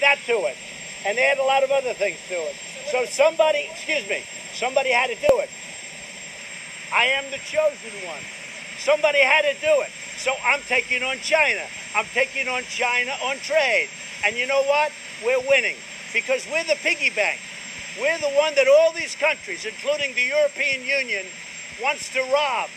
that to it, and they had a lot of other things to it. So somebody, excuse me, somebody had to do it. I am the chosen one. Somebody had to do it. So I'm taking on China. I'm taking on China on trade. And you know what? We're winning because we're the piggy bank. We're the one that all these countries, including the European Union, wants to rob.